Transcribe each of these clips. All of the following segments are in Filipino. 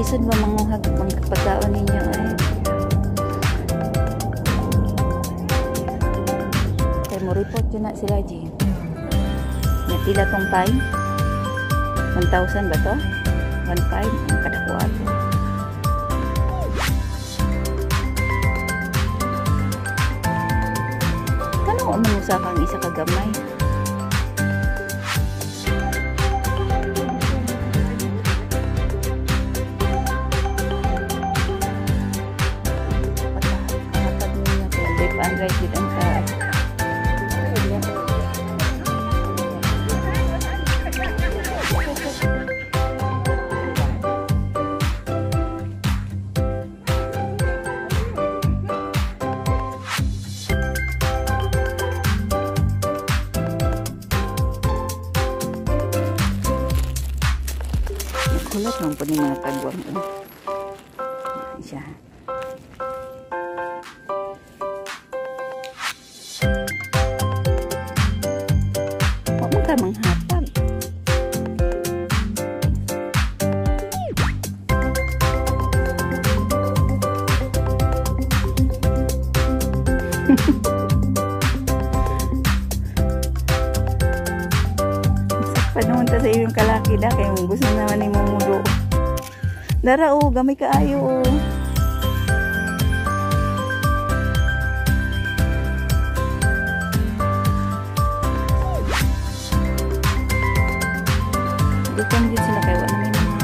kalisod ba manguhag ang pagkaon ninyo ay? Kaya mo report yun na sila, G. Natila tong time. 1,000 ba to? 1,500 ang kadakuha to. Kano ko manusa kang isa kagamay? guys sit inside. Kulat nampun Panahon ta sa iyong kalaki da kay mong gusto naman ni mo mudo. Dara o, gamay kaayo o. Dukang din sila kay wala may mga.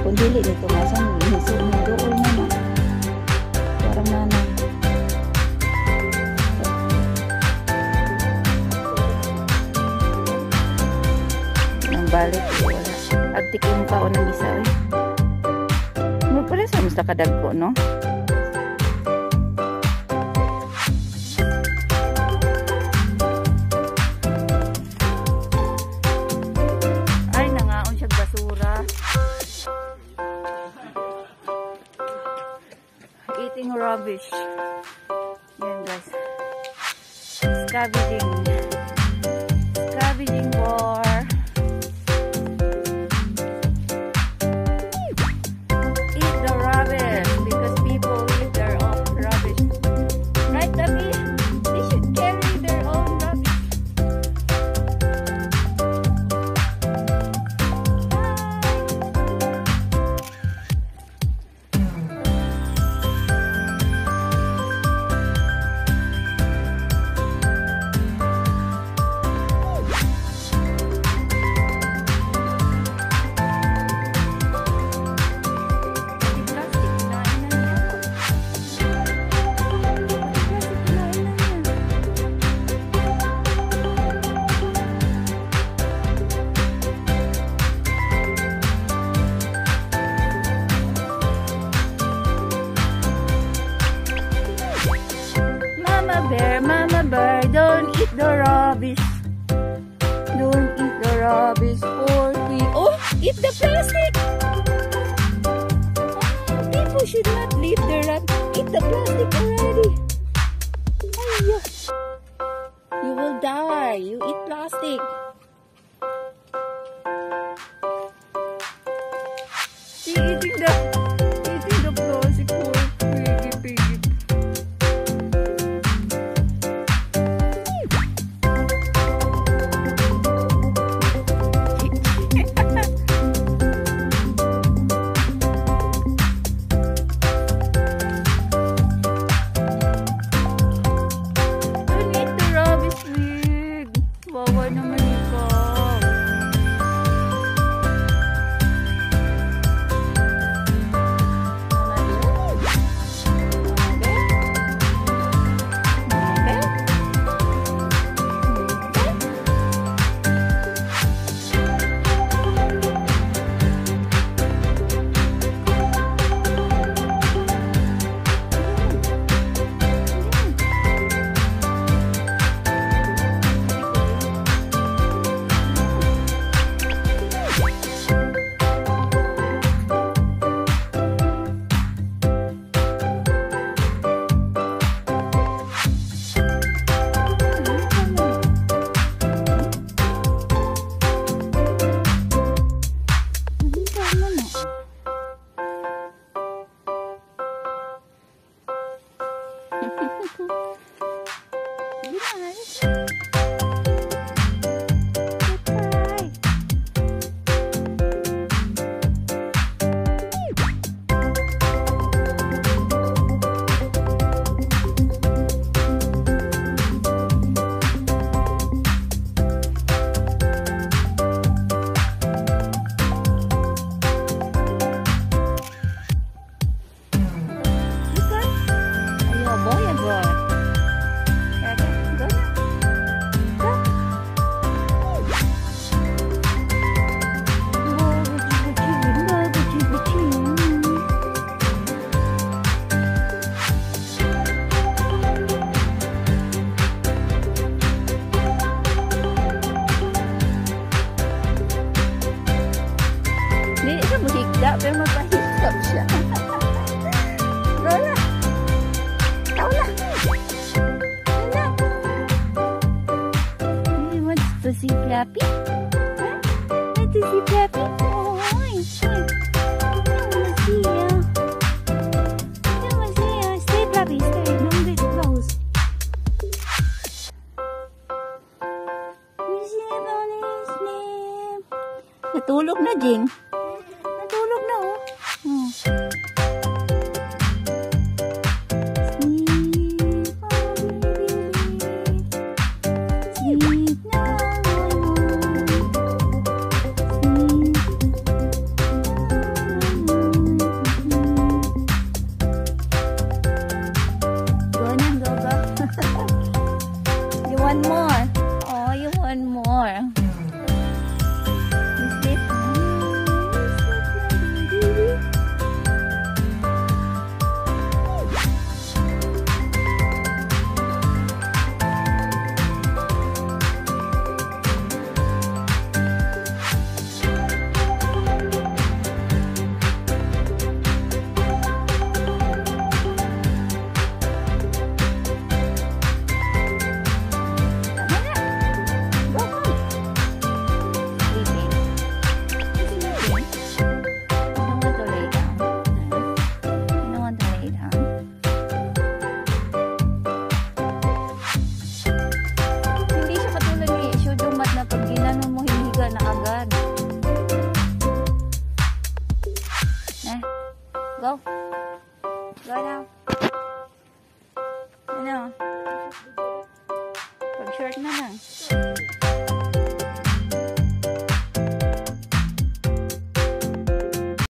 Kung dili dito sao ng isa eh. Mo pala sa musta kadagko no? Ay nangaon siya basura. Eating rubbish. Yan guys. Scavenging. Scavenging board. rubbish or we oh eat the plastic. Oh, people should not leave the rub eat the plastic already. You will die. You eat Terima.